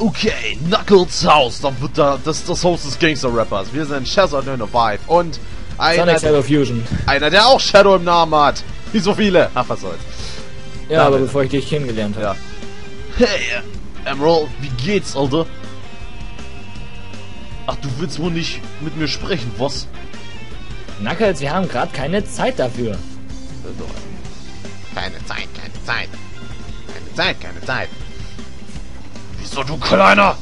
Okay, Knuckles Haus, da wird da, das ist das Haus des Gangster-Rappers. Wir sind Shazza 5 und einer, Sonic Fusion. einer, der auch Shadow im Namen hat. Wie so viele. Ach, was soll's. Ja, aber Damit. bevor ich dich kennengelernt habe. Ja. Hey, Emerald, wie geht's, Alter? Ach, du willst wohl nicht mit mir sprechen, was? Knuckles, wir haben gerade keine Zeit dafür. Keine Zeit, keine Zeit. Keine Zeit, keine Zeit. Wieso, du Kleiner?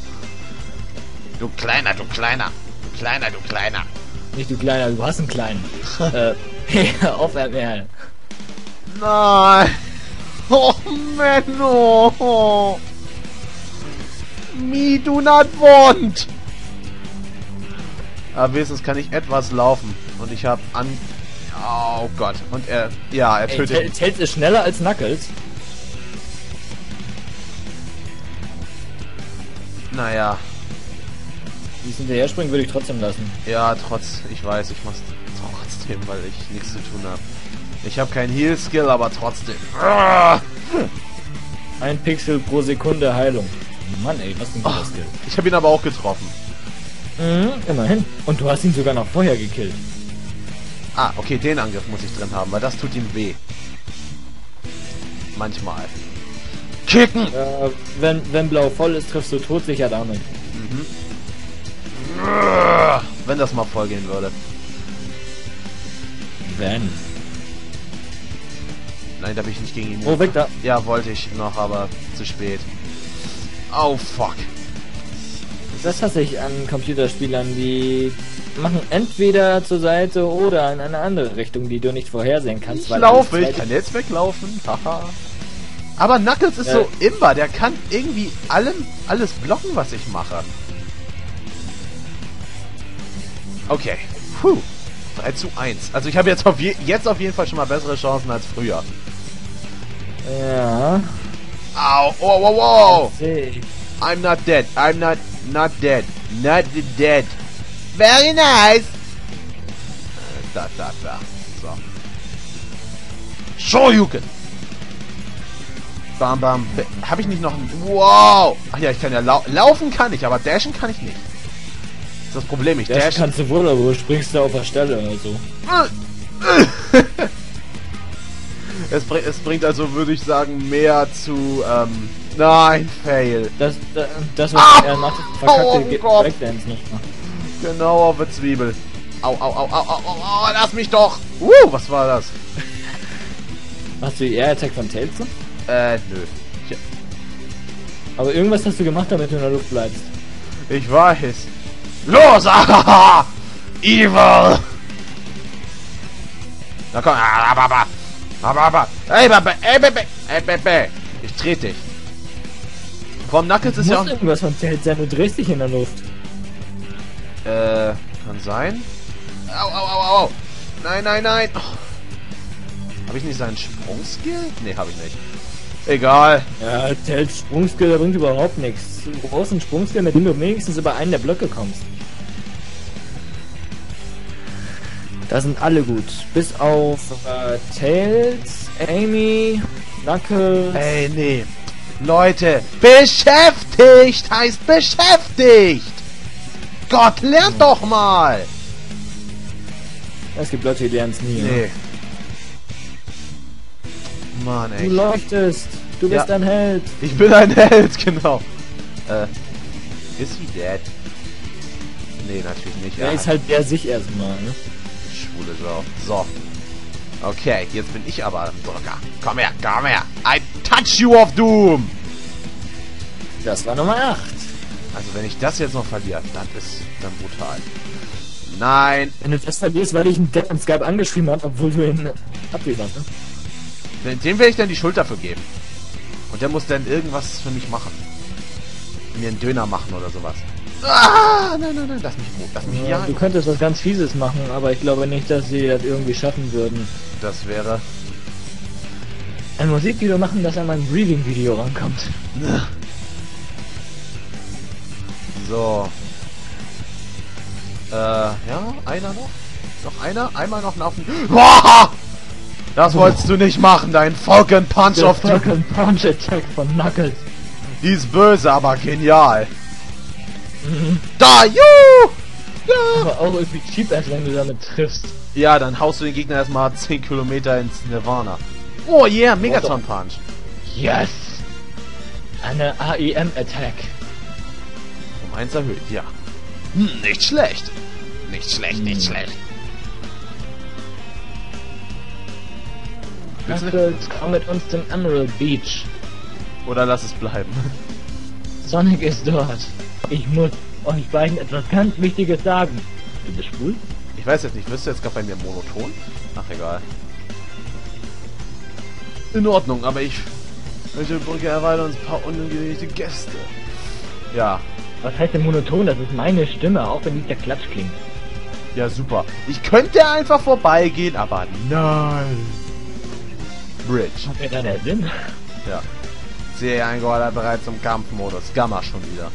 Du Kleiner, du Kleiner. Du Kleiner, du Kleiner. Nicht du Kleiner, du hast einen kleinen. äh, auf, Erdbeeren. Nein. Oh, Menno. Me do not want. Aber wenigstens kann ich etwas laufen. Und ich habe an... Oh Gott. Und er... Ja, er Ey, tötet... Tails Tails ist schneller als Knuckles. Naja. Wie es hinterher springen, würde ich trotzdem lassen. Ja, trotz... Ich weiß, ich muss trotzdem, weil ich nichts zu tun habe. Ich habe keinen Heal-Skill, aber trotzdem. Ah! Ein Pixel pro Sekunde Heilung. Mann, ey, was ein guter Skill. Ich habe ihn aber auch getroffen. Mhm, immerhin. Und du hast ihn sogar noch vorher gekillt. Ah, okay, den Angriff muss ich drin haben, weil das tut ihm weh. Manchmal. Kicken! Äh, wenn, wenn blau voll ist, triffst du todsicher damit. Wenn das mal vollgehen würde. Wenn. Nein, da bin ich nicht gegen ihn. Oh, da. Ja, wollte ich noch, aber zu spät. Oh, fuck. Das hasse ich an Computerspielern, die machen entweder zur Seite oder in eine andere Richtung, die du nicht vorhersehen kannst. Ich laufe, ich kann jetzt weglaufen. Haha. Aber Knuckles ist Ja. so imbar, der kann irgendwie allem, alles blocken, was ich mache. Okay. Puh. 3 zu 1. Also ich habe jetzt auf, je jetzt auf jeden Fall schon mal bessere Chancen als früher. Ja. Au, oh, wow, wow. I'm not dead. I'm not, not dead. Not dead. Very nice. Äh, Da, da, da. So. Shoryuken. Bam, bam. Habe ich nicht noch ein... Wow. Ach ja, ich kann ja lau laufen kann ich, aber dashen kann ich nicht. Das ist das Problem. Ich Das dash... kannst du wohl, aber du springst da auf der Stelle oder so. es, bring, es bringt also, würde ich sagen, mehr zu... Ähm, nein, fail. Das, das, das was Ah! er macht, Oh verkackte Ge- Gott. Breakdance nicht macht. Genau auf der Zwiebel. Au, au, au, au, au, au, lass mich doch. Uh, was war das? Hast du die Air Attack von Tails? Äh, nö. Ich, Aber irgendwas hast du gemacht, damit du in der Luft bleibst. ich weiß. Los! ahaha! Evil! Na komm. aber, aber. Aber. Ey, ey, ey. Ich trete dich. Vom Knuckles ist ja auch... irgendwas von Tails sein, du drehst dich in der Luft. Äh, kann sein. Au, au, au, au. Nein, nein, nein. Oh. Habe ich nicht seinen Sprungskill? Nee, habe ich nicht. Egal. Ja, Tails Sprungskill, der bringt überhaupt nichts. Du brauchst einen Sprungskill, mit dem du wenigstens über einen der Blöcke kommst. Da sind alle gut. Bis auf äh, Tails, Amy, Knuckles. Ey, nee. Leute, beschäftigt heißt beschäftigt. Gott, lernt doch mal. Es gibt Leute, die lernen es nie. ne? Nee. Mann, Du ey. leuchtest. Du bist Ja. ein Held. Ich bin ein Held, genau. Äh, ist he dead? Nee, natürlich nicht. Er Ja, ist halt der sich erstmal. Ne? schwule Sau. So. Okay, jetzt bin ich aber ein Drücker. Komm her, komm her. I touch you of doom. Das war Nummer 8. Also wenn ich das jetzt noch verliere, das ist dann brutal. Nein, Wenn du das verlierst, weil ich einen Dead in Skype angeschrieben habe, obwohl du ihn abwählt hast. Ne? Dem, dem werde ich dann die Schuld dafür geben. Und der muss dann irgendwas für mich machen. Mir einen Döner machen oder sowas. Ah, nein, nein, nein, lass mich. Lass mich Ja, du könntest was ganz Fieses machen, aber ich glaube nicht, dass sie das irgendwie schaffen würden. Das wäre. Ein Musikvideo machen, das an mein Breathing-Video rankommt. So. Äh, ja, einer noch? Noch einer? Einmal noch laufen. Boah! Das wolltest du nicht machen, dein Falcon Punch Der of. Falcon Punch Attack von Knuckles. Die ist böse, aber genial. Da, juhu! Ja! Aber auch irgendwie cheap, als wenn du damit triffst. Ja, dann haust du den Gegner erstmal 10 Kilometer ins Nirvana. Oh yeah, Megaton Punch. Yes! Eine AEM-Attack. Um eins erhöht, ja. Hm, nicht schlecht. Nicht schlecht, nicht Hm. schlecht. Knuckles, komm mit uns zum Emerald Beach. Oder lass es bleiben. Sonic ist dort. Ich muss euch beiden etwas ganz Wichtiges sagen. Du bist schwul? Ich weiß jetzt nicht, wirst du jetzt gerade bei mir monoton? Ach, egal. In Ordnung, aber ich möchte die Brücke erweitern und ein paar unangenehme Gäste. Ja, Was heißt denn monoton? Das ist meine Stimme, auch wenn nicht der Klatsch klingt. ja super. Ich könnte einfach vorbeigehen, aber nein. Bridge. Was wäre da der Sinn? Ja. Sehe eingeordert bereit zum Kampfmodus. Gamma schon wieder.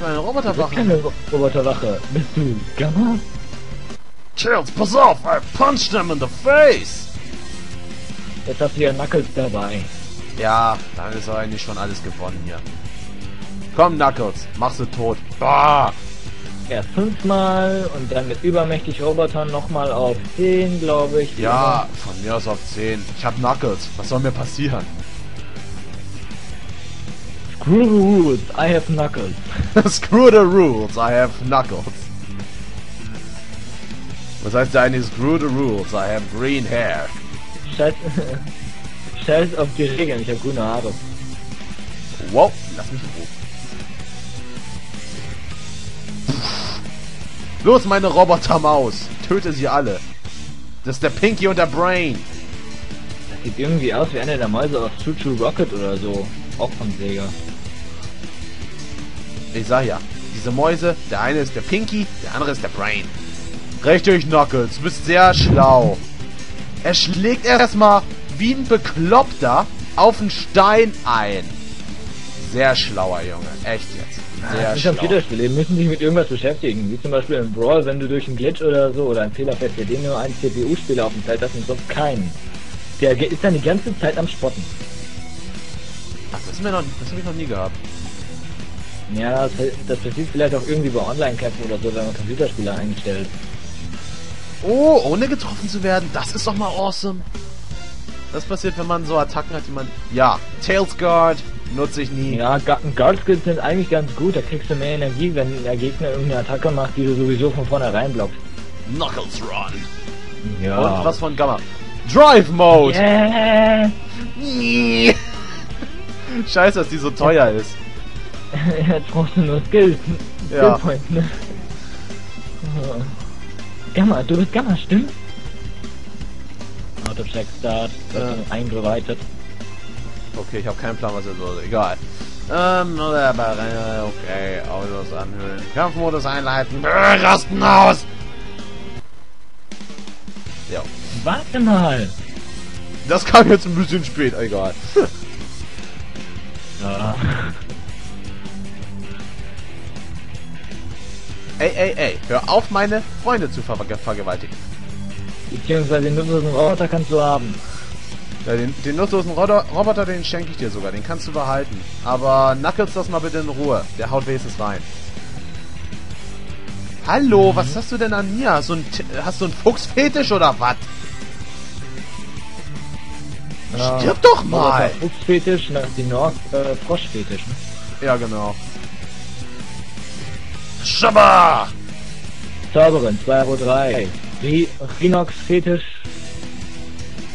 Meine Du Roboterwache. keine Ro- Roboterwache. Bist du Gamma? Chills, pass auf! I punched them in the face! Jetzt hast du ja Knuckles dabei. Ja, dann ist eigentlich schon alles gewonnen hier. Komm, Knuckles, mach sie tot. Bah! Erst fünfmal und dann mit übermächtig Robotern nochmal auf 10, glaube ich. Ja, von mir aus auf 10. Ich hab Knuckles. Was soll mir passieren? Screw the rules, I have Knuckles. Screw the rules, I have Knuckles. Was heißt eigentlich Screw the rules, I have green hair? Scheiß, Scheiß auf die Regeln, ich habe grüne Haare. Wow, lass mich in Ruhe. Los, meine Robotermaus. Töte sie alle. Das ist der Pinky und der Brain. Das sieht irgendwie aus wie eine der Mäuse aus Choo Choo Rocket oder so. Auch von Sega. Ich sag ja, diese Mäuse, der eine ist der Pinky, der andere ist der Brain. Richtig, Knuckles, du bist sehr schlau. Er schlägt erstmal wie ein Bekloppter auf einen Stein ein. Sehr schlauer Junge, echt jetzt. Sehr Das ist. Computerspiele, die müssen sich mit irgendwas beschäftigen. Wie zum Beispiel im Brawl, wenn du durch einen Glitch oder so oder einen Fehler feststellst, den nur ein CPU-Spieler auf dem Feld hast und sonst keinen. Der ist dann die ganze Zeit am Spotten. Ach, das, ist mir noch, das hab ich noch nie gehabt. Ja, das, das passiert vielleicht auch irgendwie bei Online-Kämpfen oder so, wenn man Computerspieler einstellt. Oh, ohne getroffen zu werden, das ist doch mal awesome. Das passiert, wenn man so Attacken hat, die man... Ja, Tails Guard nutze ich nie. Ja, Gu- Guard Skills sind eigentlich ganz gut, da kriegst du mehr Energie, wenn der Gegner irgendeine Attacke macht, die du sowieso von vornherein blockst. Knuckles Run. Ja. Und was von Gamma? Drive Mode! Yeah. Scheiße, dass die so teuer ist. Jetzt brauchst du nur Skills. Ja. Skillpoint, ne? Gamma, du bist Gamma, stimmt? Auto-Check Start, Äh. eingeleitet. Okay, ich habe keinen Plan, was jetzt los Egal. Ähm, okay, Autos anhüllen. Kampfmodus einleiten. Rasten aus! Ja. Warte mal! Das kam jetzt ein bisschen spät, egal. Ja. Ey, ey, ey, hör auf, meine Freunde zu ver vergewaltigen. Beziehungsweise den nutzlosen Roboter kannst du haben. Ja, den, den nutzlosen Roboter, den schenke ich dir sogar, den kannst du behalten. Aber Knuckles das mal bitte in Ruhe. Der haut wenigstens rein. Hallo, was hast du denn an mir? Hast du einen, T- hast du einen Fuchsfetisch oder was? Ja. Stirb doch mal! Fuchsfetisch, nach die North äh, Froschfetisch. Ne? Ja, genau. Schabba! Zauberin 203. Ri Rhinox Fetisch.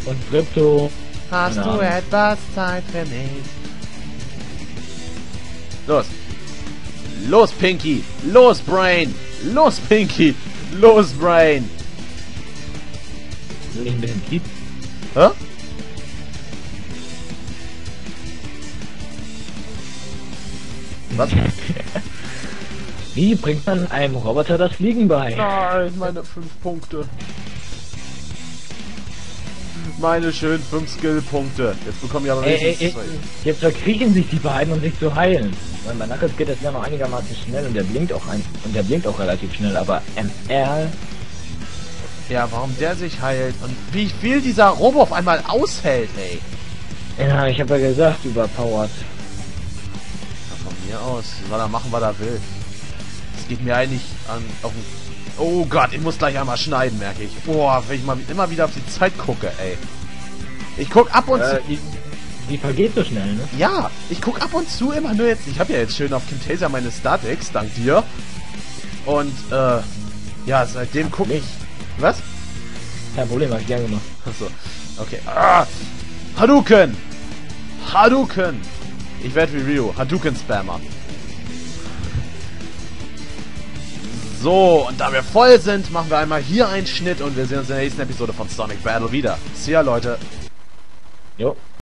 Und Krypto. Hast Keine du etwas Zeit für mich? Los. Los, Pinky. Los, Brain. Los, Pinky. Los, Brain. Ein bisschen Kiez? Hä? Was? Wie bringt man einem Roboter das Fliegen bei? Nein, meine fünf Punkte. Meine schönen fünf Skill-Punkte. Jetzt bekomme ich aber Ey, ey, jetzt verkriechen sich die beiden, um sich zu heilen. Weil bei Knuckles geht das ja noch einigermaßen schnell und der blinkt auch ein und der blinkt auch relativ schnell, aber MR Ja, warum der sich heilt und wie viel dieser Robo auf einmal aushält, ey. Ja, ich habe ja gesagt, überpowered. mir aus. Soll er machen, was er will. Es geht mir eigentlich an auf den Oh Gott, ich muss gleich einmal schneiden, merke ich. Boah, wenn ich mal immer wieder auf die Zeit gucke, ey. Ich guck ab und Äh, zu. die, die vergeht so schnell, ne? Ja, ich guck ab und zu immer nur jetzt. Ich habe ja jetzt schön auf Camtasia meine Statics, dank dir. Und äh, ja, seitdem guck ich. Was? Kein Problem, hab ich gern gemacht. Achso. Okay. Ah! Hadouken! Hadouken! Ich werde wie Ryu. Hadouken-Spammer. So, und da wir voll sind, machen wir einmal hier einen Schnitt und wir sehen uns in der nächsten Episode von Sonic Battle wieder. See ya, Leute. Jo.